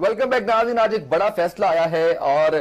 Welcome back ناظرین آج ایک بڑا فیصلہ آیا ہے اور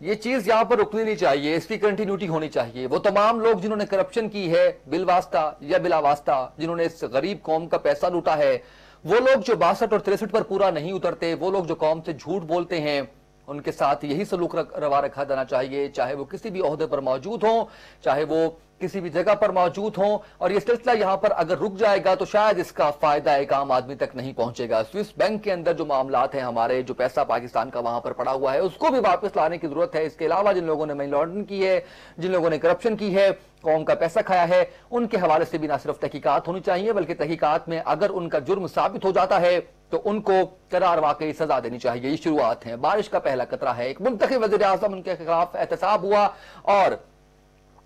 یہ چیز یہاں پر رکنی نہیں چاہیے، اس کی کنٹینیوٹی ہونی چاہیے۔ وہ تمام لوگ جنہوں نے کرپشن کی ہے، بل واسطہ یا بلا واسطہ، جنہوں نے اس غریب قوم کا پیسہ لوٹا ہے، وہ لوگ جو باسٹھ اور تریسٹھ پر پورا نہیں اترتے، وہ لوگ جو قوم سے جھوٹ بولتے ہیں، ان کے ساتھ یہی سلوک روا رکھا جانا چاہیے، چاہے وہ کسی بھی عہدے پر موجود ہوں، چاہے وہ کسی بھی جگہ پر موجود ہوں اور یہ سلسلہ یہاں پر اگر رک جائے گا تو شاید اس کا فائدہ ایک عام آدمی تک نہیں پہنچے گا۔ سوئس بینک کے اندر جو معاملات ہیں ہمارے، جو پیسہ پاکستان کا وہاں پر پڑا ہوا ہے، اس کو بھی واپس لانے کی ضرورت ہے۔ اس کے علاوہ جن لوگوں نے منی لانڈرنگ کی ہے، جن لوگوں نے کرپشن کی ہے، قوم کا پیسہ کھایا ہے، ان کے حوالے سے بھی نہ صرف تحقیقات ہونی چاہیے، بلکہ تحقیقات میں اگر ان کا جرم ثابت ہو جاتا ہے تو ان کو قرار واقعی سزا دینی چاہیے۔ یہ شروعات ہیں۔ بارش کا پہلا قطرہ ہے۔ ایک منتخب وزیر اعظم ان کے خلاف احتساب ہوا اور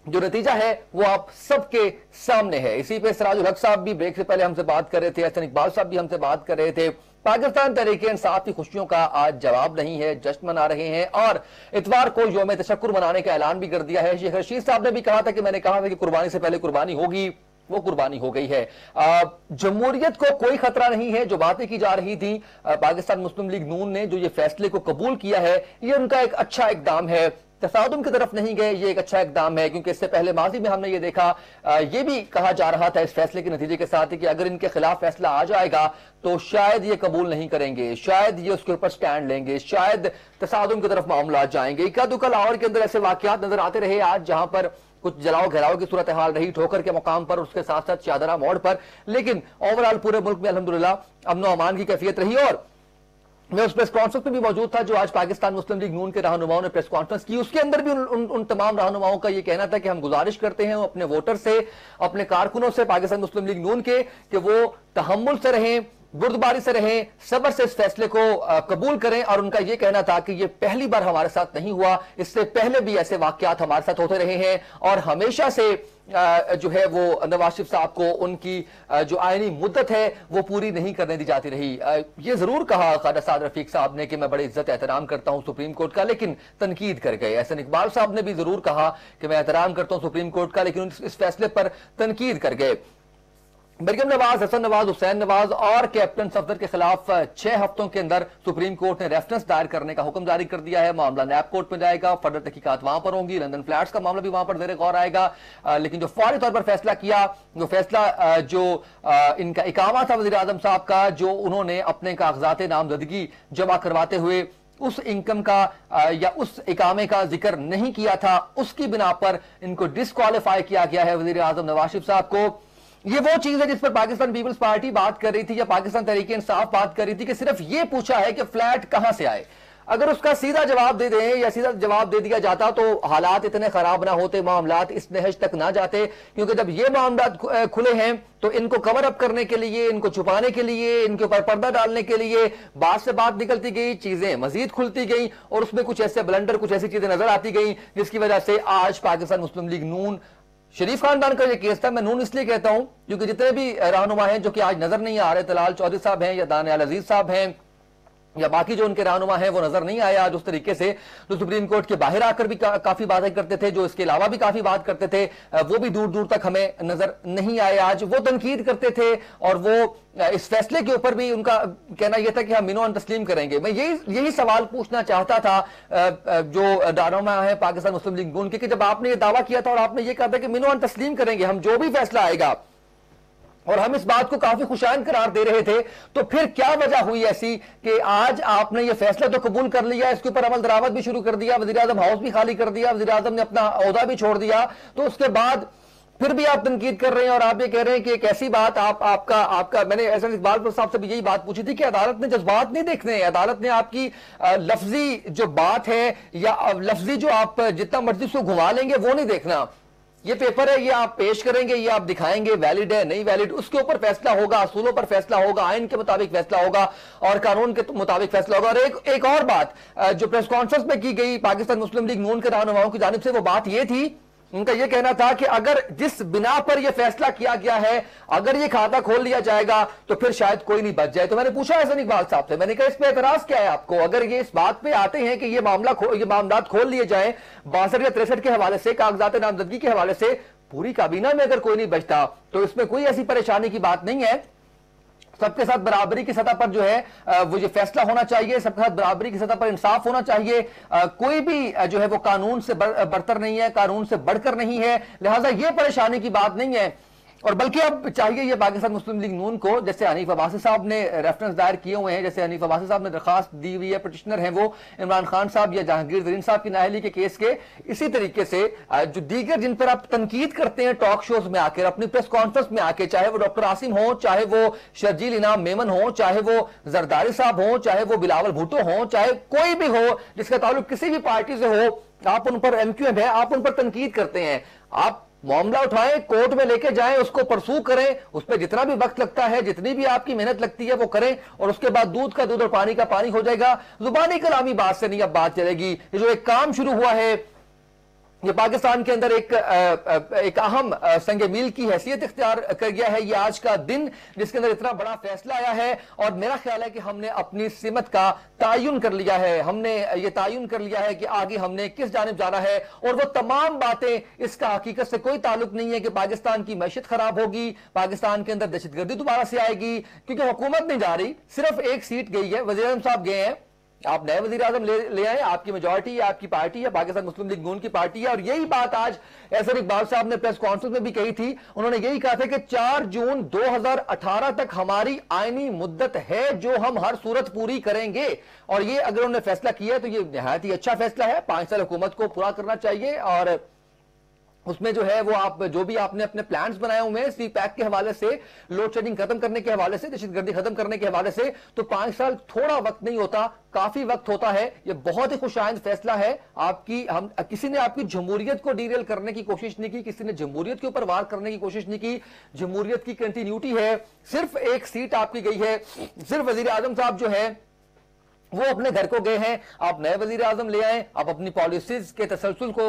جو نتیجہ ہے وہ آپ سب کے سامنے ہے۔ اسی پہ سراج الحق صاحب بھی بریک سے پہلے ہم سے بات کر رہے تھے احسن اقبال صاحب بھی ہم سے بات کر رہے تھے۔ پاکستان تحریک انصاف کی خوشیوں کا آج جواب نہیں ہے، جشن منا رہے ہیں۔ اور اتوار کو یوم تشکر منانے کا اعلان بھی کر دیا ہے۔ شیخ رشید صاحب نے بھی کہا تھا کہ میں نے کہا تھا کہ قربانی سے پہلے قربانی ہوگی، وہ قربانی ہو گئی ہے۔ جمہوریت کو کوئی خطرہ نہیں ہے جو باتیں کی جا رہی تھی پاکستان مسلم لیگ نون نے جو یہ فیصلے کو قبول کیا ہے، یہ ان کا ایک اچھا اقدام ہے۔ تصادم کی طرف نہیں گئے، یہ ایک اچھا اقدام ہے، کیونکہ اس سے پہلے ماضی میں ہم نے یہ دیکھا یہ بھی کہا جا رہا تھا اس فیصلے کے نتیجے کے ساتھ کہ اگر ان کے خلاف فیصلہ آ جائے گا تو شاید یہ قبول نہیں کریں گے، شاید یہ اس کے اوپر سٹینڈ لیں گے، شاید تصادم کی طرف معاملات جائیں گے۔ اکا دکا لاہور کے اندر ایسے واقعات نظر آتے رہے آج، جہاں پر کچھ جلاؤ گھیراؤ کی صورتحال رہی، ٹھوکر کے مقام پر، اس کے ساتھ ساتھ چادرہ موڑ پر، لیکن اوورال پورے ملک میں الحمدللہ امن و امان کی کیفیت رہی اور میں اس پریس کانفرنس میں بھی موجود تھا جو آج پاکستان مسلم لیگ نون کے رہنماؤں نے پریس کانفرنس کی اس کے اندر بھی ان, ان تمام رہنماؤں کا یہ کہنا تھا کہ ہم گزارش کرتے ہیں اپنے ووٹر سے اپنے کارکنوں سے پاکستان مسلم لیگ نون کے کہ وہ تحمل سے رہیں بردباری سے رہیں صبر سے اس فیصلے کو قبول کریں۔ اور ان کا یہ کہنا تھا کہ یہ پہلی بار ہمارے ساتھ نہیں ہوا اس سے پہلے بھی ایسے واقعات ہمارے ساتھ ہوتے رہے ہیں۔ اور ہمیشہ سے جو ہے وہ نواز شریف صاحب کو ان کی جو آئینی مدت ہے وہ پوری نہیں کرنے دی جاتی رہی۔ یہ ضرور کہا خادہ سعد رفیق صاحب نے کہ میں بڑے عزت احترام کرتا ہوں سپریم کورٹ کا، لیکن تنقید کر گئے۔ احسن اقبال صاحب نے بھی ضرور کہا کہ میں احترام کرتا ہوں سپریم کورٹ کا، لیکن اس فیصلے پر تنقید کر گئے۔ مریم نواز، حسن نواز، حسین نواز اور کیپٹن صفدر کے خلاف چھ ہفتوں کے اندر سپریم کورٹ نے ریفرنس دائر کرنے کا حکم جاری کر دیا ہے۔ معاملہ نیب کورٹ میں جائے گا، فردر تحقیقات وہاں پر ہوں گی، لندن فلیٹس کا معاملہ بھی وہاں پر زیر غور آئے گا۔ لیکن جو فوری طور پر فیصلہ کیا، جو فیصلہ جو ان کا اقامہ تھا وزیر اعظم صاحب کا، جو انہوں نے اپنے کاغذات نامزدگی جمع کرواتے ہوئے اس انکم کا یا اس اقامے کا ذکر نہیں کیا تھا، اس کی بنا پر ان کو ڈسکوالیفائی کیا گیا ہے۔ وزیر اعظم نواز شریف صاحب کو یہ وہ چیز ہے جس پر پاکستان پیپلز پارٹی بات کر رہی تھی یا پاکستان تحریک انصاف بات کر رہی تھی کہ صرف یہ پوچھا ہے کہ فلیٹ کہاں سے آئے۔ اگر اس کا سیدھا جواب دے دیں یا سیدھا جواب دے دیا جاتا تو حالات اتنے خراب نہ ہوتے، معاملات اس نہج تک نہ جاتے۔ کیونکہ جب یہ معاملات کھلے ہیں تو ان کو کور اپ کرنے کے لیے، ان کو چھپانے کے لیے، ان کے اوپر پردہ ڈالنے کے لیے بات سے بات نکلتی گئی، چیزیں مزید کھلتی گئی اور اس میں کچھ ایسے بلنڈر کچھ ایسی چیزیں نظر آتی گئی جس کی وجہ سے آج پاکستان مسلم لیگ نون شریف خاندان کا یہ کیس تھا، میں نون اس لیے کہتا ہوں، کیونکہ جتنے بھی رہنما ہیں جو کہ آج نظر نہیں آ رہے، تلال چودھری صاحب ہیں یا دانیال عزیز صاحب ہیں یا باقی جو ان کے رہنما ہیں، وہ نظر نہیں آیا آج اس طریقے سے۔ جو سپریم کورٹ کے باہر آ کر بھی کافی باتیں کرتے تھے، جو اس کے علاوہ بھی کافی بات کرتے تھے وہ بھی دور دور تک ہمیں نظر نہیں آئے آج۔ وہ تنقید کرتے تھے اور وہ اس فیصلے کے اوپر بھی ان کا کہنا یہ تھا کہ ہم منو ان تسلیم کریں گے۔ میں یہی یہی سوال پوچھنا چاہتا تھا جو رہنما ہے پاکستان مسلم لیگ، ان کے کہ جب آپ نے یہ دعویٰ کیا تھا اور آپ نے یہ کہا تھا کہ منو ان تسلیم کریں گے، ہم جو بھی فیصلہ آئے گا اور ہم اس بات کو کافی خوشائن قرار دے رہے تھے۔ تو پھر کیا وجہ ہوئی ایسی کہ آج آپ نے یہ فیصلہ تو قبول کر لیا، اس کے اوپر عمل درآمد بھی شروع کر دیا، وزیراعظم ہاؤس بھی خالی کر دیا، وزیراعظم نے اپنا عہدہ بھی چھوڑ دیا۔ تو اس کے بعد پھر بھی آپ تنقید کر رہے ہیں اور آپ یہ کہہ رہے ہیں کہ ایک ایسی بات آپ آپ کا آپ کا، میں نے ایسا اقبال صاحب سے بھی یہی بات پوچھی تھی کہ عدالت نے جذبات نہیں دیکھنے ہیں، عدالت نے آپ کی لفظی جو بات ہے یا، لفظی جو آپ جتنا مرضی سے گھما لیں گے وہ نہیں دیکھنا۔ یہ پیپر ہے، یہ آپ پیش کریں گے، یہ آپ دکھائیں گے ویلڈ ہے، نہیں ویلڈ اس کے اوپر فیصلہ ہوگا، اصولوں پر فیصلہ ہوگا، آئین کے مطابق فیصلہ ہوگا اور قانون کے مطابق فیصلہ ہوگا۔ اور ایک ایک اور بات جو پریس کانفرنس میں کی گئی، پاکستان مسلم لیگ نون کے رہنماؤں کی جانب سے، وہ بات یہ تھی ان کا یہ کہنا تھا کہ اگر جس بنا پر یہ فیصلہ کیا گیا ہے، اگر یہ کھاتا کھول لیا جائے گا، تو پھر شاید کوئی نہیں بچ جائے۔ تو میں نے پوچھا حسن اقبال صاحب سے، میں نے کہا اس پہ اعتراض کیا ہے آپ کو؟ اگر یہ اس بات پہ آتے ہیں کہ یہ معاملہ یہ معاملات کھول لیے جائیں باسٹھ یا تریسٹھ کے حوالے سے، کاغذات نامزدگی کے حوالے سے، پوری کابینہ میں اگر کوئی نہیں بچتا، تو اس میں کوئی ایسی پریشانی کی بات نہیں ہے۔ سب کے ساتھ برابری کی سطح پر جو ہے وہ یہ فیصلہ ہونا چاہیے، سب کے ساتھ برابری کی سطح پر انصاف ہونا چاہیے۔ کوئی بھی جو ہے وہ قانون سے برتر نہیں ہے، قانون سے بڑھ کر نہیں ہے۔ لہٰذا یہ پریشانی کی بات نہیں ہے۔ اور بلکہ اب چاہیے یہ پاکستان مسلم لیگ نون کو، جیسے حنیف عباسی صاحب نے ریفرنس دائر کیے ہوئے ہیں، جیسے حنیف عباسی صاحب نے درخواست دی ہوئی ہے پٹیشنر ہیں وہ عمران خان صاحب یا جہانگیر زرین صاحب کی ناہلی کے کیس کے۔ اسی طریقے سے جو دیگر جن پر آپ تنقید کرتے ہیں ٹاک شوز میں آ کر اپنی پریس کانفرنس میں آ کے، چاہے وہ ڈاکٹر عاصم ہوں، چاہے وہ شرجیل انعام میمن ہوں، چاہے وہ زرداری صاحب ہوں، چاہے وہ بلاول بھوٹو ہوں، چاہے کوئی بھی ہو، جس کا تعلق کسی بھی پارٹی سے ہو، آپ ان پر ایم کیو ایم ہے آپ ان پر تنقید کرتے ہیں۔ آپ معاملہ اٹھائیں کورٹ میں لے کے جائیں، اس کو پرسو کریں۔ اس پہ جتنا بھی وقت لگتا ہے، جتنی بھی آپ کی محنت لگتی ہے، وہ کریں اور اس کے بعد دودھ کا دودھ اور پانی کا پانی ہو جائے گا۔ زبانی کلامی بات سے نہیں اب بات چلے گی۔ یہ جو ایک کام شروع ہوا ہے یہ پاکستان کے اندر ایک ایک اہم سنگ میل کی حیثیت اختیار کر گیا ہے۔ یہ آج کا دن جس کے اندر اتنا بڑا فیصلہ آیا ہے اور میرا خیال ہے کہ ہم نے اپنی سمت کا تعین کر لیا ہے۔ ہم نے یہ تعین کر لیا ہے کہ آگے ہم نے کس جانب جانا ہے اور وہ تمام باتیں اس کا حقیقت سے کوئی تعلق نہیں ہے کہ پاکستان کی معیشت خراب ہوگی، پاکستان کے اندر دہشت گردی دوبارہ سے آئے گی، کیونکہ حکومت نہیں جا رہی، صرف ایک سیٹ گئی ہے، وزیر اعظم صاحب گئے ہیں۔ آپ نئے وزیر اعظم لے آئے آپ کی میجورٹی ہے، آپ کی پارٹی ہے پاکستان مسلم لیگ نون کی پارٹی ہے، اور یہی بات آج ایسر اقبال صاحب نے پریس کانفرنس میں بھی کہی تھی۔ انہوں نے یہی کہا تھا کہ چار جون دو ہزار اٹھارہ تک ہماری آئینی مدت ہے جو ہم ہر صورت پوری کریں گے۔ اور یہ اگر انہوں نے فیصلہ کیا ہے تو یہ نہایت ہی اچھا فیصلہ ہے۔ پانچ سال حکومت کو پورا کرنا چاہیے اور اس میں جو ہے وہ آپ جو بھی آپ نے اپنے پلانز بنائے ہوئے ہیں سی پیک کے حوالے سے لوڈ شیڈنگ ختم کرنے کے حوالے سے دہشت گردی ختم کرنے کے حوالے سے، تو پانچ سال تھوڑا وقت نہیں ہوتا، کافی وقت ہوتا ہے، یہ بہت ہی خوش آئند فیصلہ ہے۔ آپ کی، ہم، کسی نے آپ کی جمہوریت کو ڈیریل کرنے کی کوشش نہیں کی، کسی نے جمہوریت کے اوپر وار کرنے کی کوشش نہیں کی، جمہوریت کی کنٹینیوٹی ہے۔ صرف ایک سیٹ آپ کی گئی ہے۔ صرف وزیر اعظم صاحب جو ہے وہ اپنے گھر کو گئے ہیں، آپ نئے وزیر اعظم لے آئیں، آپ اپنی پالیسیز کے تسلسل کو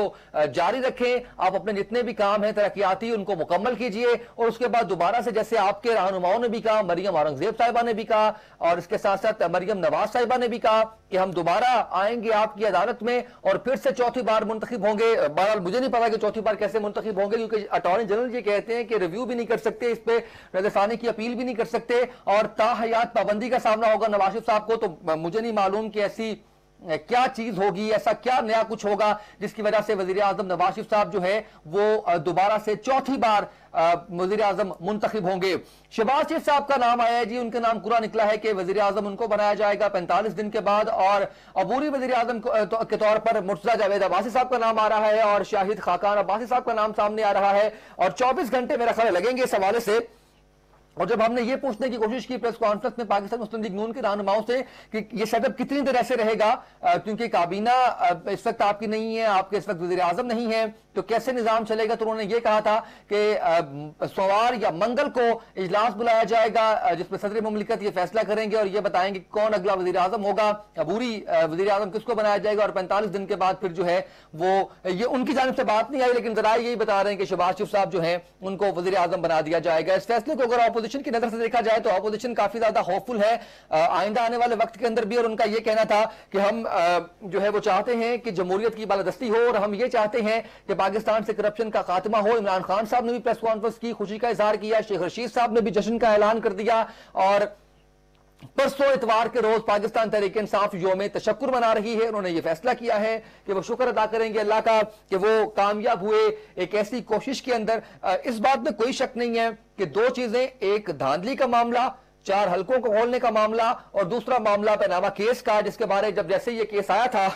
جاری رکھیں، آپ اپنے جتنے بھی کام ہیں، ترقیاتی، ان کو مکمل کیجیے، اور اس کے بعد دوبارہ سے جیسے آپ کے رہنماؤں نے بھی کہا، مریم اورنگزیب صاحبہ نے بھی کہا، اور اس کے ساتھ ساتھ مریم نواز صاحبہ نے بھی کہا کہ ہم دوبارہ آئیں گے آپ کی عدالت میں، اور پھر سے چوتھی بار منتخب ہوں گے۔ بہرحال مجھے نہیں پتا کہ چوتھی بار کیسے منتخب ہوں گے، کیونکہ اٹارنی جنرل یہ کہتے ہیں کہ ریویو بھی نہیں کر سکتے اس پہ ثانی کی اپیل بھی نہیں کر سکتے، اور تاحیات پابندی کا سامنا ہوگا نواز صاحب کو، تو مجھے نہیں نہیں معلوم کہ ایسی کیا چیز ہوگی، ایسا کیا نیا کچھ ہوگا، جس کی وجہ سے وزیر اعظم نواز شریف صاحب جو ہے، وہ دوبارہ سے چوتھی بار وزیر اعظم منتخب ہوں گے۔ شہباز شریف صاحب کا نام آیا ہے جی ان کے نام پورا نکلا ہے کہ وزیر اعظم ان کو بنایا جائے گا پینتالیس دن کے بعد اور عبوری وزیر اعظم کے طور پر مرتضی جاوید عباسی صاحب کا نام آ رہا ہے اور شاہد خاکان عباسی صاحب کا نام سامنے آ رہا ہے اور چوبیس گھنٹے میرا خیال لگیں گے اس حوالے سے۔ اور جب ہم نے یہ پوچھنے کی کوشش کی پریس کانفرنس میں پاکستان مسلم لیگ نون کے رہنماؤں سے کہ یہ سیٹ اپ کتنی دیر ایسے رہے گا؟ کیونکہ کابینہ اس وقت آپ کی نہیں ہے، آپ کے اس وقت وزیر اعظم نہیں ہے تو کیسے نظام چلے گا؟ تو انہوں نے یہ کہا تھا کہ سوار یا منگل کو اجلاس بلایا جائے گا جس میں صدر مملکت یہ فیصلہ کریں گے اور یہ بتائیں گے کون اگلا وزیر اعظم ہوگا، عبوری وزیر اعظم کس کو بنایا جائے گا؟ اور پینتالیس دن کے بعد پھر جو ہے وہ، یہ ان کی جانب سے بات نہیں آئی، لیکن ذرائع یہی بتا رہے ہیں کہ شہباز شریف صاحب جو ہیں، ان کو وزیر اعظم بنا دیا جائے گا۔ اس فیصلے کو اگر اپوزیشن کی نظر سے دیکھا جائے تو اپوزیشن کافی زیادہ ہوپفل ہے۔ آئندہ آنے والے وقت کے اندر بھی اور ان کا یہ کہنا تھا کہ ہم جو ہے وہ چاہتے ہیں کہ جمہوریت کی بالادستی ہو اور ہم یہ چاہتے ہیں کہ پاکستان سے کرپشن کا خاتمہ ہو۔ عمران خان صاحب نے بھی پریس کانفرنس کی، خوشی کا اظہار کیا، شیخ رشید صاحب نے بھی جشن کا اعلان کر دیا اور پرسوں اتوار کے روز پاکستان تحریک انصاف یوم تشکر منا رہی ہے۔ انہوں نے یہ فیصلہ کیا ہے کہ وہ شکر ادا کریں گے اللہ کا کہ وہ کامیاب ہوئے ایک ایسی کوشش کے اندر۔ اس بات میں کوئی شک نہیں ہے کہ دو چیزیں، ایک دھاندلی کا معاملہ، چار حلقوں کو کھولنے کا معاملہ اور دوسرا معاملہ پہناوا کیس کا، جس کے بارے جب جیسے یہ کیس آیا تھا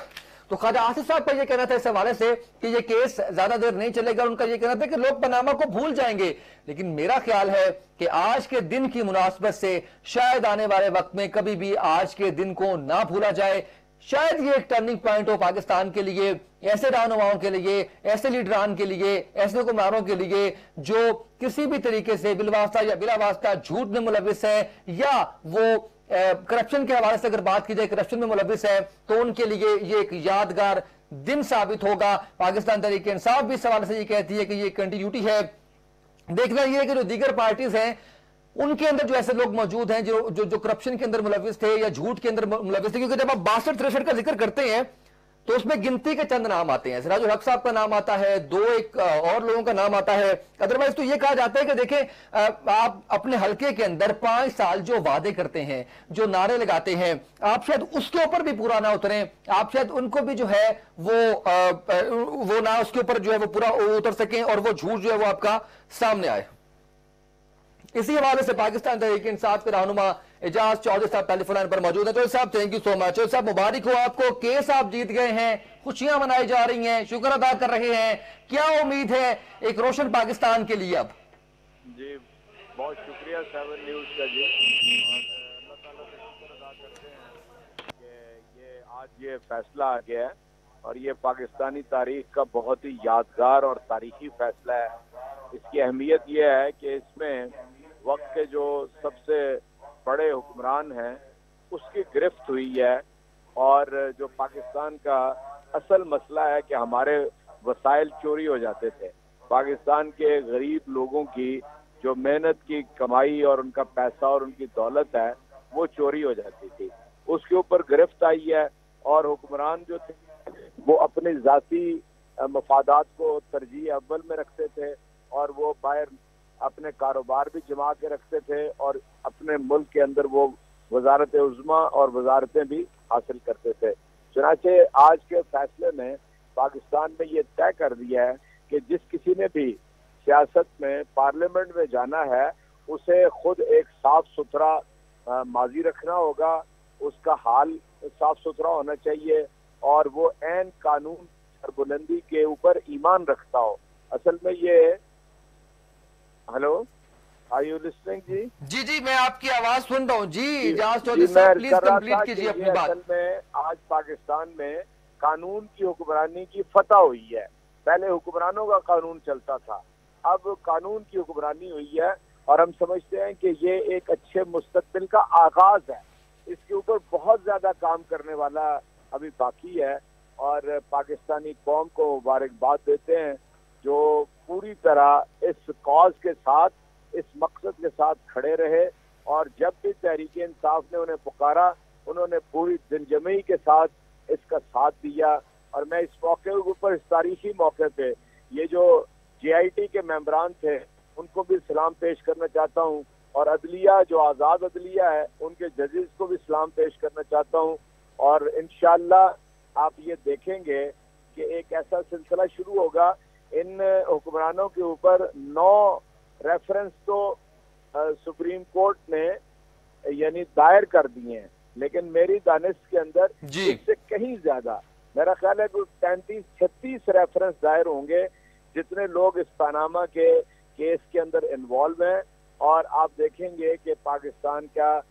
تو خواجہ آصف صاحب کا یہ کہنا تھا اس حوالے سے کہ یہ کیس زیادہ دیر نہیں چلے گا ان کا یہ کہنا تھا کہ لوگ پناما کو بھول جائیں گے۔ لیکن میرا خیال ہے کہ آج کے دن کی مناسبت سے شاید آنے والے وقت میں کبھی بھی آج کے دن کو نہ بھولا جائے۔ شاید یہ ایک ٹرننگ پوائنٹ ہو پاکستان کے لیے، ایسے رہنماؤں کے لیے، ایسے لیڈران کے لیے، ایسے حکمرانوں کے لیے جو کسی بھی طریقے سے بلواسطہ یا بلا واسطہ جھوٹ میں ملوث ہے یا وہ کرپشن کے حوالے سے اگر بات کی جائے کرپشن میں ملوث ہے تو ان کے لیے یہ ایک یادگار دن ثابت ہوگا۔ پاکستان تحریک انصاف بھی اس حوالے سے یہ کہتی ہے کہ یہ کنٹینیوٹی ہے۔ دیکھنا یہ ہے کہ جو دیگر پارٹیز ہیں، ان کے اندر جو ایسے لوگ موجود ہیں جو جو کرپشن کے اندر ملوث تھے یا جھوٹ کے اندر ملوث تھے، کیونکہ جب آپ باسٹھ تریسٹھ کا ذکر کرتے ہیں تو اس میں گنتی کے چند نام آتے ہیں۔ سراج الحق صاحب کا نام آتا ہے، دو ایک اور لوگوں کا نام آتا ہے۔ ادروائز تو یہ کہا جاتا ہے کہ دیکھیں آپ اپنے حلقے کے اندر پانچ سال جو وعدے کرتے ہیں، جو نعرے لگاتے ہیں، آپ شاید اس کے اوپر بھی پورا نہ اتریں، آپ شاید ان کو بھی جو ہے وہ وہ نہ اس کے اوپر جو ہے وہ پورا اتر سکیں اور وہ جھوٹ جو ہے وہ آپ کا سامنے آئے۔ اسی حوالے سے پاکستان تحریک انصاف کے رہنما اجاز چودھری صاحب ٹیلی فون پر موجود ہیں۔ چودھری صاحب thank you so much Chaudhry صاحب، مبارک ہو آپ کو۔ کیس آپ جیت گئے ہیں، خوشیاں منائی جا رہی ہیں، شکر ادا کر رہے ہیں۔ کیا امید ہے ایک روشن پاکستان کے لیے اب؟ جی بہت شکریہ سیون نیوز کا جی۔ اور اللہ تعالیٰ سے شکر ادا کرتے ہیں کہ یہ آج یہ فیصلہ آ گیا ہے اور یہ پاکستانی تاریخ کا بہت ہی یادگار اور تاریخی فیصلہ ہے۔ اس کی اہمیت یہ ہے کہ اس میں وقت کے جو سب سے بڑے حکمران ہیں، اس کی گرفت ہوئی ہے۔ اور جو پاکستان کا اصل مسئلہ ہے کہ ہمارے وسائل چوری ہو جاتے تھے۔ پاکستان کے غریب لوگوں کی جو محنت کی کمائی اور ان کا پیسہ اور ان کی دولت ہے، وہ چوری ہو جاتی تھی۔ اس کے اوپر گرفت آئی ہے اور حکمران جو تھے، وہ اپنے ذاتی مفادات کو ترجیح اول میں رکھتے تھے اور وہ باہر اپنے کاروبار بھی جما کے رکھتے تھے اور اپنے ملک کے اندر وہ وزارت عظما اور وزارتیں بھی حاصل کرتے تھے۔ چنانچہ آج کے فیصلے میں پاکستان میں یہ طے کر دیا ہے کہ جس کسی نے بھی سیاست میں پارلیمنٹ میں جانا ہے، اسے خود ایک صاف ستھرا ماضی رکھنا ہوگا۔ اس کا حال صاف ستھرا ہونا چاہیے اور وہ عین قانون بلندی کے اوپر ایمان رکھتا ہو۔ اصل میں یہ ہلو آئی یو لسننگ جی؟ جی جی میں آپ کی آواز سن رہا ہوں۔ جی جہاز چودھری صاحب پلیز کمپلیٹ کیجیے اپنی بات۔ میں آج پاکستان میں قانون کی حکمرانی کی فتح ہوئی ہے۔ پہلے حکمرانوں کا قانون چلتا تھا اب قانون کی حکمرانی ہوئی ہے اور ہم سمجھتے ہیں کہ یہ ایک اچھے مستقبل کا آغاز ہے۔ اس کے اوپر بہت زیادہ کام کرنے والا ابھی باقی ہے اور پاکستانی قوم کو مبارکباد دیتے ہیں جو پوری طرح اس کاز کے ساتھ، اس مقصد کے ساتھ کھڑے رہے اور جب بھی تحریک انصاف نے انہیں پکارا، انہوں نے پوری دنجمعی کے ساتھ اس کا ساتھ دیا اور میں اس موقع کے اوپر، اس تاریخی موقع پہ یہ جو جے آئی ٹی کے ممبران تھے، ان کو بھی سلام پیش کرنا چاہتا ہوں اور عدلیہ جو آزاد عدلیہ ہے، ان کے ججز کو بھی سلام پیش کرنا چاہتا ہوں اور انشاءاللہ آپ یہ دیکھیں گے کہ ایک ایسا سلسلہ شروع ہوگا ان حکمرانوں کے اوپر نو ریفرنس تو سپریم کورٹ نے یعنی دائر کر دیے ہیں۔ لیکن میری دانش کے اندر جی۔ اس سے کہیں زیادہ میرا خیال ہے کہ پینتیس چھتیس ریفرنس دائر ہوں گے جتنے لوگ اس پاناما کے کیس کے اندر انوالو ہیں۔ اور آپ دیکھیں گے کہ پاکستان کا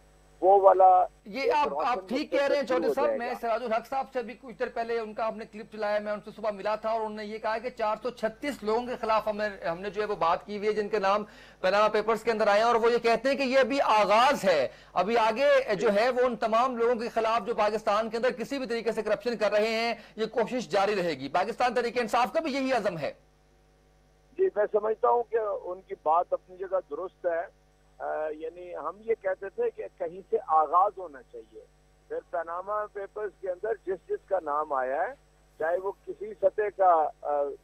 وہ والا یہ آپ آپ ٹھیک کہہ رہے ہیں چودھری صاحب میں سراج الحق صاحب سے بھی کچھ دیر پہلے ان کا ہم نے کلپ چلایا میں ان سے صبح ملا تھا اور انہوں نے یہ کہا کہ چار سو چھتیس لوگوں کے خلاف ہم نے جو ہے وہ بات کی ہوئی ہے جن کے نام پیناما پیپرز کے اندر آئے ہیں اور وہ یہ کہتے ہیں کہ یہ ابھی آغاز ہے۔ ابھی آگے جو ہے وہ ان تمام لوگوں کے خلاف جو پاکستان کے اندر کسی بھی طریقے سے کرپشن کر رہے ہیں یہ کوشش جاری رہے گی۔ پاکستان طریقے انصاف کا بھی یہی عزم ہے۔ جی میں سمجھتا ہوں کہ ان کی بات اپنی جگہ درست ہے۔ یعنی ہم یہ کہتے تھے کہ کہیں سے آغاز ہونا چاہیے۔ پھر پیناما پیپرز کے اندر جس جس کا نام آیا ہے، چاہے وہ کسی سطح کا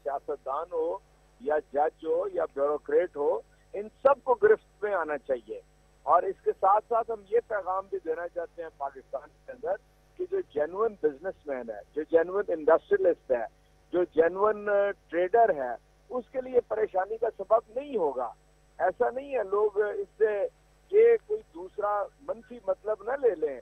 سیاستدان ہو یا جج ہو یا بیوروکریٹ ہو، ان سب کو گرفت میں آنا چاہیے۔ اور اس کے ساتھ ساتھ ہم یہ پیغام بھی دینا چاہتے ہیں پاکستان کے اندر کہ جو جینون بزنس مین ہے، جو جینون انڈسٹریلسٹ ہے، جو جینون ٹریڈر ہے، اس کے لیے پریشانی کا سبب نہیں ہوگا۔ ایسا نہیں ہے لوگ اس سے یہ کوئی دوسرا منفی مطلب نہ لے لیں۔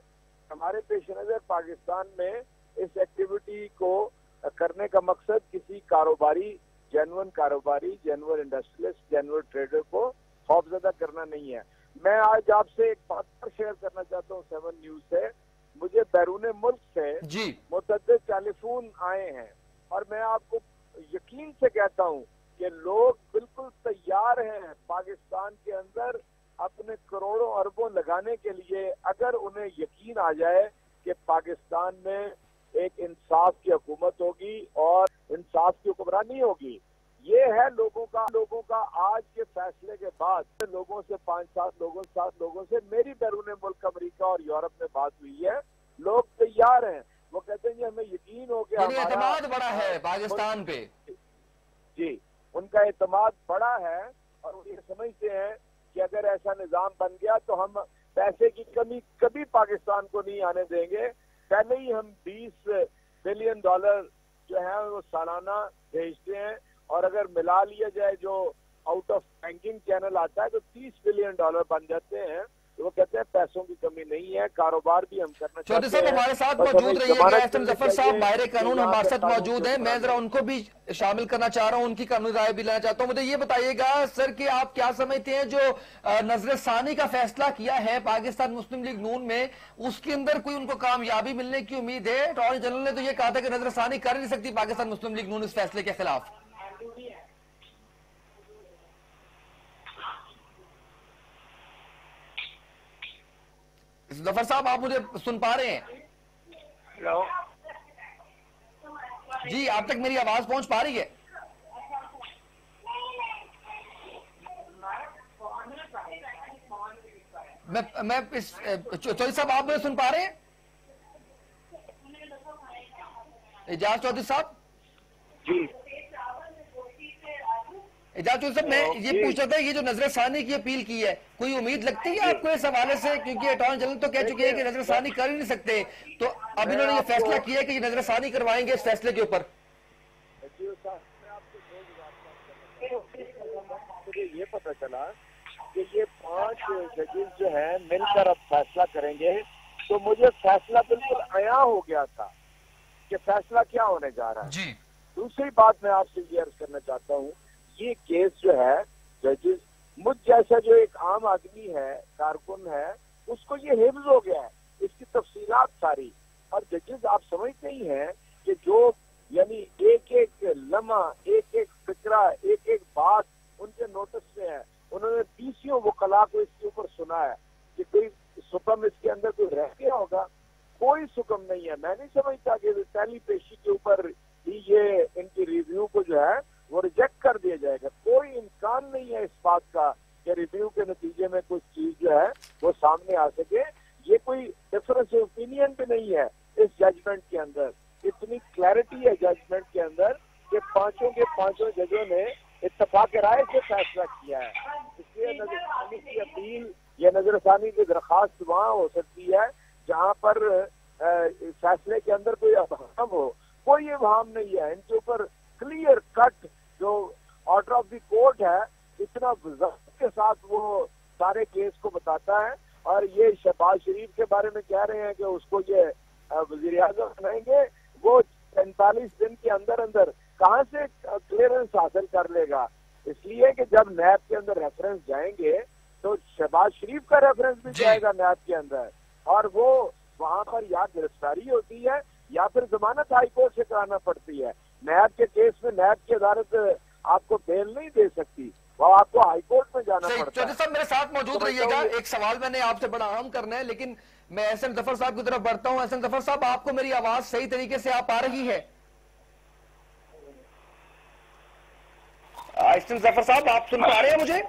ہمارے پیش نظر پاکستان میں اس ایکٹیویٹی کو کرنے کا مقصد کسی کاروباری جینون کاروباری جینون انڈسٹریلسٹ جینون ٹریڈر کو خوف زدہ کرنا نہیں ہے۔ میں آج آپ سے ایک بات پر شیئر کرنا چاہتا ہوں سیون نیوز سے۔ مجھے بیرون ملک سے جی۔ متعدد ٹیلی فون آئے ہیں اور میں آپ کو یقین سے کہتا ہوں کہ لوگ بالکل تیار ہیں پاکستان کے اندر اپنے کروڑوں اربوں لگانے کے لیے۔ اگر انہیں یقین آ جائے کہ پاکستان میں ایک انصاف کی حکومت ہوگی اور انصاف کی حکمرانی ہوگی یہ ہے لوگوں کا لوگوں کا آج کے فیصلے کے بعد۔ لوگوں سے پانچ سات لوگوں سات لوگوں سے میری بیرون ملک امریکہ اور یورپ میں بات ہوئی ہے۔ لوگ تیار ہیں۔ وہ کہتے ہیں جی ہمیں یقین ہو کہ یعنی اعتماد بڑا ہے پاکستان پہ۔ کا اعتماد بڑا ہے اور وہ یہ سمجھتے ہیں کہ اگر ایسا نظام بن گیا تو ہم پیسے کی کمی کبھی پاکستان کو نہیں آنے دیں گے۔ پہلے ہی ہم بیس بلین ڈالر جو ہے وہ سالانہ بھیجتے ہیں اور اگر ملا لیا جائے جو آؤٹ آف بینکنگ چینل آتا ہے تو تیس بلین ڈالر بن جاتے ہیں۔ تو وہ کہتے ہیں پیسوں کی کمی نہیں ہے کاروبار بھی ہم کرنا چودھری چاہتے صاحب ہیں۔ ہمارے ساتھ بس ہمیں موجود گا ضمانت ایس ایم ظفر صاحب ماہر قانون ہمارے ساتھ قانون موجود ہیں میں ذرا ان کو بھی شامل کرنا چاہ رہا ہوں ان کی قانونی رائے بھی لینا چاہتا ہوں۔ مجھے یہ بتائیے گا سر کہ آپ کیا سمجھتے ہیں جو نظر ثانی کا فیصلہ کیا ہے پاکستان مسلم لیگ نون میں اس کے اندر کوئی ان کو کامیابی ملنے کی امید ہے؟ اٹارنی جنرل نے تو یہ کہا تھا کہ نظر ثانی کر ہی نہیں سکتی پاکستان مسلم لیگ نون اس فیصلے کے خلاف۔ ظفر صاحب آپ مجھے سن پا رہے ہیں۔ ہلو۔ جی آپ تک میری آواز پہنچ پا رہی ہے۔ میں میں اس چودھری صاحب آپ مجھے سن پا رہے ہیں؟ اجاز چودھری صاحب۔ جی۔ اجاز صاحب میں یہ۔ پوچھ رہا تھا یہ جو نظر ثانی کی اپیل کی ہے کوئی امید لگتی ہے آپ کو اس حوالے سے؟ کیونکہ اٹارنی جنرل تو کہہ چکے ہیں کہ نظر ثانی کر ہی نہیں سکتے۔ تو اب انہوں نے یہ فیصلہ کیا ہے کہ یہ نظر ثانی کروائیں گے اس فیصلے کے اوپر۔ یہ پتا چلا کہ یہ پانچ ججز جو ہیں مل کر اب فیصلہ کریں گے۔ تو مجھے فیصلہ بالکل عیاں ہو گیا تھا کہ فیصلہ کیا ہونے جا رہا ہے۔ جی۔ دوسری بات میں آپ سے یہ عرض کرنا چاہتا ہوں یہ کیس جو ہے ججز مجھ جیسا جو ایک عام آدمی ہے، کارکن ہے، اس کو یہ حفظ ہو گیا ہے۔ اس کی تفصیلات ساری۔ اور ججز آپ سمجھتے ہی ہیں کہ جو یعنی ایک ایک لمحہ، ایک ایک فکرہ، ایک ایک بات ان کے نوٹس میں ہے۔ انہوں نے بیسوں وکلا کو اس کے اوپر سنا ہے کہ کوئی سکم اس کے اندر کوئی رہ گیا ہوگا۔ کوئی سکم نہیں ہے۔ میں نہیں سمجھتا کہ پہلی پیشی کے اوپر ہی یہ ان کی ریویو کو جو ہے وہ ریجیکٹ کر دیا جائے گا۔ کوئی امکان نہیں ہے اس بات کا کہ ریویو کے نتیجے میں کچھ چیز جو ہے وہ سامنے آ سکے۔ یہ کوئی ڈفرنس اوپینین بھی نہیں ہے اس ججمنٹ کے اندر۔ اتنی کلیئرٹی ہے ججمنٹ کے اندر کہ پانچوں کے پانچوں ججوں نے اتفاق رائے سے فیصلہ کیا ہے۔ اس لیے نظر ثانی کی اپیل یا نظر ثانی کی درخواست وہاں ہو سکتی ہے جہاں پر فیصلے کے اندر کوئی ابہام ہو۔ کوئی ابہام نہیں ہے۔ ان کے اوپر clear cut order of the court ہے اتنا وضاحت کے ساتھ وہ سارے کیس کو بتاتا ہے۔ اور یہ شہباز شریف کے بارے میں کہہ رہے ہیں کہ اس کو یہ وزیر اعظم بنائیں گے۔ وہ پینتالیس دن کے اندر اندر کہاں سے کلیئرنس حاصل کر لے گا؟ اس لیے کہ جب نیب کے اندر ریفرنس جائیں گے تو شہباز شریف کا ریفرنس بھی جی۔ جائے گا نیب کے اندر۔ اور وہ وہاں پر یا گرفتاری ہوتی ہے یا پھر ضمانت ہائی کورٹ سے کرانا پڑتی ہے۔ نیب کے کیس میں نیب کی عدالت آپ کو بیل نہیں دے سکتی وہ آپ کو ہائی کورٹ میں جانا پڑتا ہے۔ صاحب میرے ساتھ موجود رہیے گا۔ ایک سوال میں نے آپ سے بڑا اہم کرنا ہے لیکن میں ایس ایم ظفر صاحب کی طرف بڑھتا ہوں۔ ایس ایم ظفر صاحب آپ کو میری آواز صحیح طریقے سے آپ آ رہی ہے۔ ایم ظفر صاحب آپ سن پا رہے ہیں مجھے؟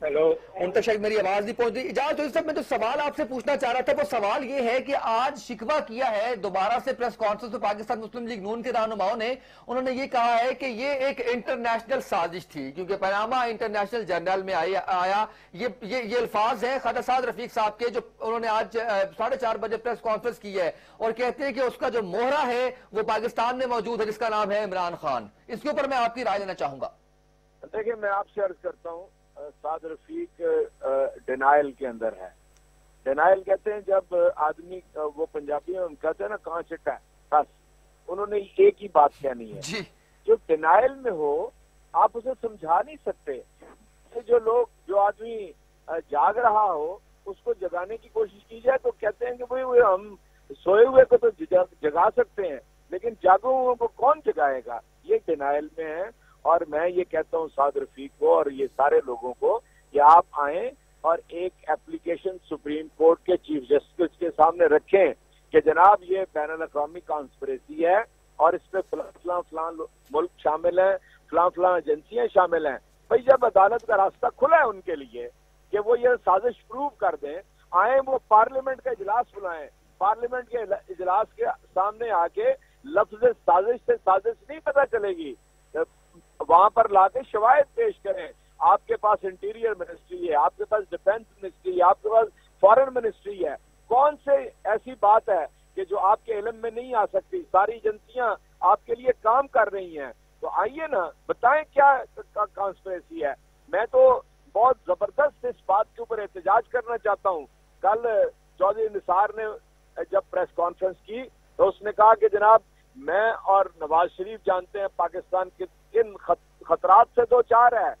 ہیلو ان تک شاید میری آواز نہیں پہنچ رہی اجازت چودھری صاحب میں جو سوال آپ سے پوچھنا چاہ رہا تھا وہ سوال یہ ہے کہ آج شکوہ کیا ہے دوبارہ سے پریس کانفرنس میں پاکستان مسلم لیگ نون کے رہنماؤں نے انہوں نے یہ کہا ہے کہ یہ ایک انٹرنیشنل سازش تھی کیونکہ پیناما انٹرنیشنل جرنل میں آیا یہ الفاظ ہیں خادر سعد رفیق صاحب کے جو انہوں نے آج ساڑھے چار بجے پریس کانفرنس کی ہے اور کہتے ہیں کہ اس کا جو موہرا ہے وہ پاکستان میں موجود ہے جس کا نام ہے عمران خان اس کے اوپر میں آپ کی رائے لینا چاہوں گا دیکھیں میں آپ سے عرض کرتا ہوں سعد رفیق ڈینائل کے اندر ہے۔ ڈینائل کہتے ہیں جب آدمی وہ پنجابی میں کہتے ہیں نا کہاں چٹا ہے بس۔ انہوں نے ایک ہی بات کہنی ہے۔ جی۔ جو ڈینائل میں ہو آپ اسے سمجھا نہیں سکتے۔ جو لوگ جو آدمی جاگ رہا ہو اس کو جگانے کی کوشش کی جائے تو کہتے ہیں کہ بھئی وہ ہم سوئے ہوئے کو تو جگا سکتے ہیں لیکن جاگو ہوئے کو کون جگائے گا؟ یہ ڈینائل میں ہے۔ اور میں یہ کہتا ہوں سعد رفیق کو اور یہ سارے لوگوں کو کہ آپ آئیں اور ایک اپلیکیشن سپریم کورٹ کے چیف جسٹس کے سامنے رکھیں کہ جناب یہ بین الاقوامی کانسپریسی ہے اور اس میں فلاں فلاں فلاں ملک شامل ہیں، فلاں فلاں ایجنسیاں شامل ہیں۔ بھائی جب عدالت کا راستہ کھلا ہے ان کے لیے کہ وہ یہ سازش پروو کر دیں۔ آئیں وہ پارلیمنٹ کا اجلاس بلائیں۔ وہاں پر لا کے پیش کریں۔ آپ کے پاس انٹیریئر منسٹری ہے، آپ کے پاس ڈیفینس منسٹری ہے، آپ کے پاس فورن منسٹری ہے۔ کون سے ایسی بات ہے کہ جو آپ کے علم میں نہیں آ سکتی؟ ساری ایجنسیاں آپ کے لیے کام کر رہی ہیں۔ تو آئیے نا، بتائیں کیا کانسپریسی ہے۔ میں تو بہت زبردست اس بات کے اوپر احتجاج کرنا چاہتا ہوں۔ کل چودھری نثار نے جب پریس کانفرنس کی تو اس نے کہا کہ جناب میں اور نواز شریف جانتے ہیں پاکستان کے ان خطرات سے دو چار ہے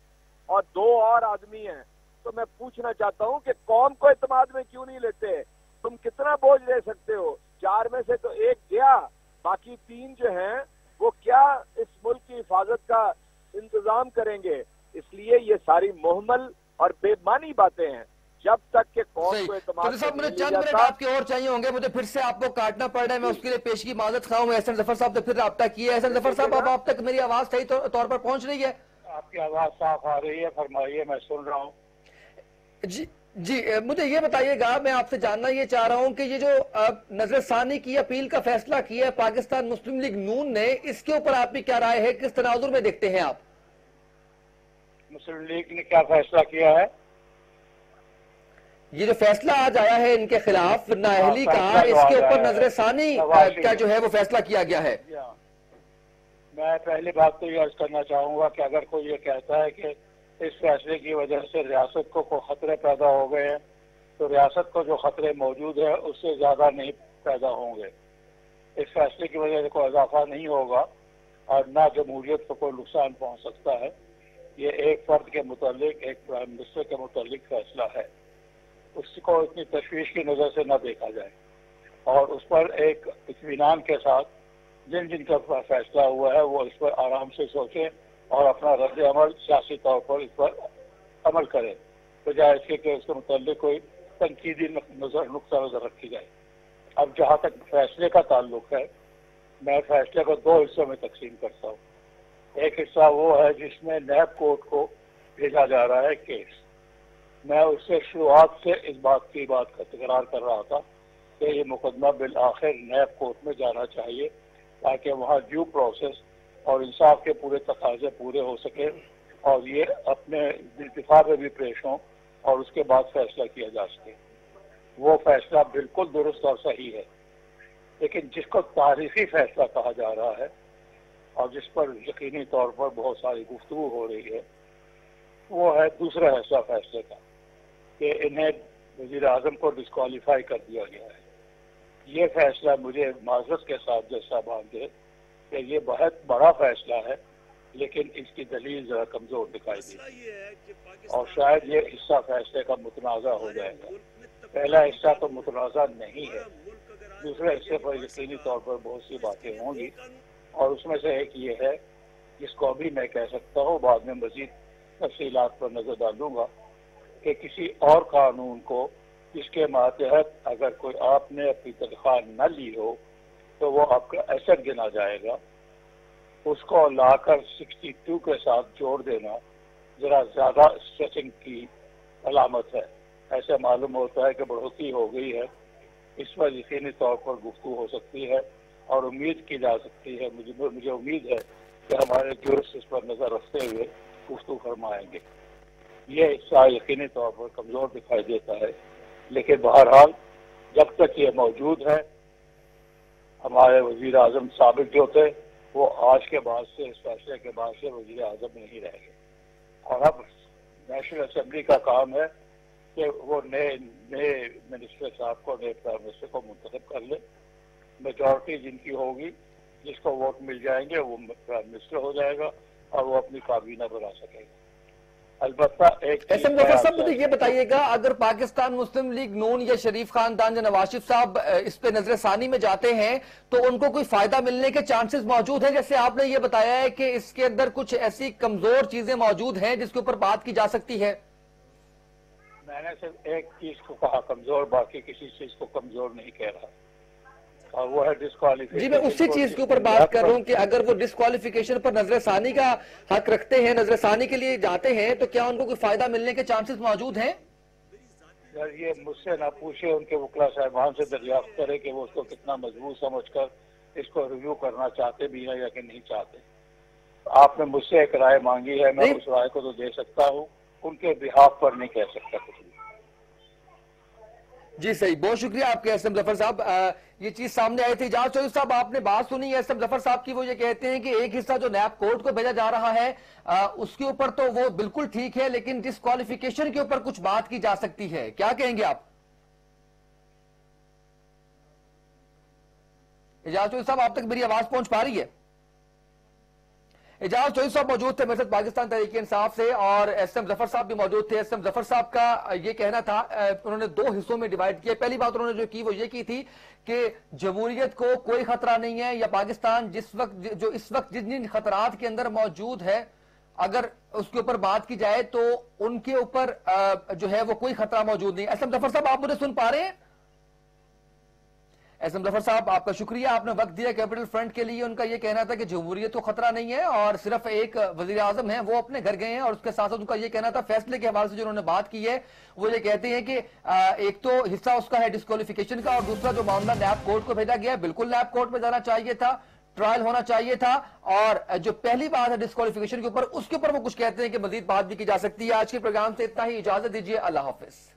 اور دو اور آدمی ہیں۔ تو میں پوچھنا چاہتا ہوں کہ قوم کو اعتماد میں کیوں نہیں لیتے؟ تم کتنا بوجھ لے سکتے ہو؟ چار میں سے تو ایک گیا۔ باقی تین جو ہیں، وہ کیا اس ملک کی حفاظت کا انتظام کریں گے؟ اس لیے یہ ساری محمل اور بے معنی باتیں ہیں۔ جب تک کہ قوم کو اعتماد صاحب مجھے چند منٹ آپ کے اور چاہیے ہوں گے مجھے پھر سے آپ کو کاٹنا پڑ رہا ہے میں اس کے لیے پیش کی معذرت خواہ ہوں احسن ظفر صاحب نے پھر رابطہ کیا ہے احسن ظفر صاحب آپ تک میری آواز صحیح طور پر پہنچ رہی ہے۔ آپ کی آواز صاف آ رہی ہے فرمائیے میں سن رہا ہوں۔ جی جی مجھے یہ بتائیے گا میں آپ سے جاننا یہ چاہ رہا ہوں کہ یہ جو نظر ثانی کی اپیل کا فیصلہ کیا ہے پاکستان مسلم لیگ نون نے اس کے اوپر آپ کی کیا رائے ہے؟ کس تناظر میں دیکھتے ہیں آپ؟ مسلم لیگ نے کیا فیصلہ کیا ہے؟ یہ جو فیصلہ آج آیا ہے ان کے خلاف نااہلی کا اس کے اوپر نظر ثانی کا جو ہے وہ فیصلہ کیا گیا ہے؟ جی ہاں۔ میں پہلی بات تو یہ عرض کرنا چاہوں گا کہ اگر کوئی یہ کہتا ہے کہ اس فیصلے کی وجہ سے ریاست کو کوئی خطرے پیدا ہو گئے ہیں تو ریاست کو جو خطرے موجود ہیں اس سے زیادہ نہیں پیدا ہوں گے۔ اس فیصلے کی وجہ سے کوئی اضافہ نہیں ہوگا اور نہ جمہوریت کو کوئی نقصان پہنچ سکتا ہے۔ یہ ایک فرد کے متعلق ایک پرائم منسٹر کے متعلق فیصلہ ہے۔ اس کو اتنی تشویش کی نظر سے نہ دیکھا جائے۔ اور اس پر ایک اطمینان کے ساتھ جن جن کا فیصلہ ہوا ہے، وہ اس پر آرام سے سوچیں اور اپنا رد عمل سیاسی طور پر اس پر عمل کریں۔ بجائے اس کے کہ اس کے متعلق کوئی تنقیدی نظر نقطہ نظر رکھی جائے۔ اب جہاں تک فیصلے کا تعلق ہے، میں فیصلے کو دو حصوں میں تقسیم کرتا ہوں۔ ایک حصہ وہ ہے جس میں نیب کورٹ کو بھیجا جا رہا ہے کیس۔ میں اس سے شروعات سے اس بات کی بات کا تکرار کر رہا تھا کہ یہ مقدمہ بالآخر نیب کورٹ میں جانا چاہیے تاکہ وہاں ڈیو پروسیس اور انصاف کے پورے تقاضے پورے ہو سکے اور یہ اپنے دفاع میں بھی پیش ہوں اور اس کے بعد فیصلہ کیا جا سکے۔ وہ فیصلہ بالکل درست اور صحیح ہے۔ لیکن جس کو تاریخی فیصلہ کہا جا رہا ہے اور جس پر یقینی طور پر بہت ساری گفتگو ہو رہی ہے، وہ ہے دوسرا حصہ فیصلے کا۔ کہ انہیں وزیر اعظم کو ڈسکوالیفائی کر دیا گیا ہے۔ یہ فیصلہ مجھے معذرت کے ساتھ جیسا باندھے کہ یہ بہت بڑا فیصلہ ہے لیکن اس کی دلیل ذرا کمزور دکھائی دی۔ اور شاید یہ حصہ فیصلے کا متنازع ہو جائے۔ گا پہلا حصہ تو متنازع نہیں ہے۔ دوسرے حصے پر یقینی طور پر بہت سی باتیں ہوں گی۔ اور اس میں سے ایک یہ ہے جس کو ابھی میں کہہ سکتا ہوں بعد میں مزید تفصیلات پر نظر ڈالوں گا۔ کہ کسی اور قانون کو جس کے ماتحت اگر کوئی آپ نے اپنی تنخواہ نہ لی ہو تو وہ آپ کا ایسٹ گنا جائے گا۔ اس کو لا کر سکسٹی ٹو کے ساتھ جوڑ دینا ذرا زیادہ اسٹریچنگ کی علامت ہے۔ ایسے معلوم ہوتا ہے کہ بڑھوتری ہو گئی ہے۔ اس پر یقینی طور پر گفتگو ہو سکتی ہے اور امید کی جا سکتی ہے۔ مجھے مجھے امید ہے کہ ہمارے جورسٹ اس پر نظر رکھتے ہوئے گفتگو فرمائیں گے۔ یہ حصہ یقینی طور پر کمزور دکھائی دیتا ہے۔ لیکن بہرحال جب تک یہ موجود ہے، ہمارے وزیر اعظم ثابت جو تھے، وہ آج کے بعد سے، اس فیصلے کے بعد سے وزیر اعظم نہیں رہ گئے اور اب نیشنل اسمبلی کا کام ہے کہ وہ نئے نئے منسٹر صاحب کو، نئے پرائم منسٹر کو منتخب کر لے۔ میجورٹی جن کی ہوگی، جس کو ووٹ مل جائیں گے، وہ پرائم منسٹر ہو جائے گا اور وہ اپنی کابینہ بنا سکے گا۔ البتہ ایسے مظفر صاحب مجھے یہ بتائیے گا اگر پاکستان مسلم لیگ نون یا شریف خاندان یا نواز شریف صاحب اس پہ نظر ثانی میں جاتے ہیں تو ان کو کوئی فائدہ ملنے کے چانسز موجود ہیں؟ جیسے آپ نے یہ بتایا ہے کہ اس کے اندر کچھ ایسی کمزور چیزیں موجود ہیں جس کے اوپر بات کی جا سکتی ہے۔ میں نے صرف ایک چیز کو کہا کمزور باقی کسی چیز کو کمزور نہیں کہہ رہا۔ اور وہ ہے ڈسکوالیفیکیشن جی میں اسی چیز کے جی، اوپر بات کر رہا ہوں کہ اگر وہ ڈسکوالیفیکیشن پر نظر ثانی کا حق رکھتے ہیں نظر ثانی کے لیے جاتے ہیں تو کیا ان کو کوئی فائدہ ملنے کے چانسز موجود ہیں؟ یہ مجھ سے نہ پوچھے ان کے وکلا صاحبان سے دریافت کرے کہ وہ اس کو کتنا مضبوط سمجھ کر اس کو ریویو کرنا چاہتے بھی ہیں یا کہ نہیں چاہتے۔ آپ نے مجھ سے ایک رائے مانگی ہے میں اس رائے کو تو دے سکتا ہوں ان کے بحاف پر نہیں کہہ سکتا کچھ جی صحیح، بہت شکریہ آپ کے اسلم زفر صاحب یہ چیز سامنے آئی تھی۔ اجاز چوہی صاحب، آپ نے بات سنی ہے زفر صاحب کی، وہ یہ کہتے ہیں کہ ایک حصہ جو نیب کورٹ کو بھیجا جا رہا ہے اس کے اوپر تو وہ بالکل ٹھیک ہے، لیکن ڈسکوالیفیکیشن کے اوپر کچھ بات کی جا سکتی ہے۔ کیا کہیں گے آپ؟ اجاز چوہی صاحب، آپ تک میری آواز پہنچ پا رہی ہے؟ اجاز چوئی صاحب موجود تھے مرکز پاکستان تحریک انصاف سے اور ایس ایم ظفر صاحب بھی موجود تھے۔ ایس ایم زفر صاحب کا یہ کہنا تھا انہوں نے دو حصوں میں ڈیوائیڈ کیا۔ پہلی بات انہوں نے جو کی وہ یہ کی تھی کہ جمہوریت کو کوئی خطرہ نہیں ہے یا پاکستان جس وقت، جو اس وقت جن جن خطرات کے اندر موجود ہے، اگر اس کے اوپر بات کی جائے تو ان کے اوپر جو ہے وہ کوئی خطرہ موجود نہیں۔ ایس ایم ظفر صاحب، آپ مجھے سن پا رہے ہیں؟ ایسم ایم صاحب، آپ کا شکریہ۔ آپ نے وقت دیا کیپٹل فرنٹ کے لیے۔ ان کا یہ کہنا تھا کہ جمہوریت کو خطرہ نہیں ہے اور صرف ایک وزیر اعظم ہیں، وہ اپنے گھر گئے ہیں اور اس کے ساتھ ان کا یہ کہنا تھا، فیصلے کے حوالے سے جو انہوں نے بات کی ہے، وہ یہ کہتے ہیں کہ ایک تو حصہ اس کا ہے ڈسکوالیفیکیشن کا اور دوسرا جو معاملہ نیب کورٹ کو بھیجا گیا ہے، بالکل نیب کورٹ میں جانا چاہیے تھا ٹرائل ہونا چاہیے تھا اور جو پہلی بات ہے ڈسکوالیفیکیشن کے اوپر، اس کے اوپر وہ کچھ کہتے ہیں کہ مزید بات بھی کی جا سکتی ہے۔ آج کے پروگرام سے اتنا ہی، اجازت دیجیے اللہ حافظ۔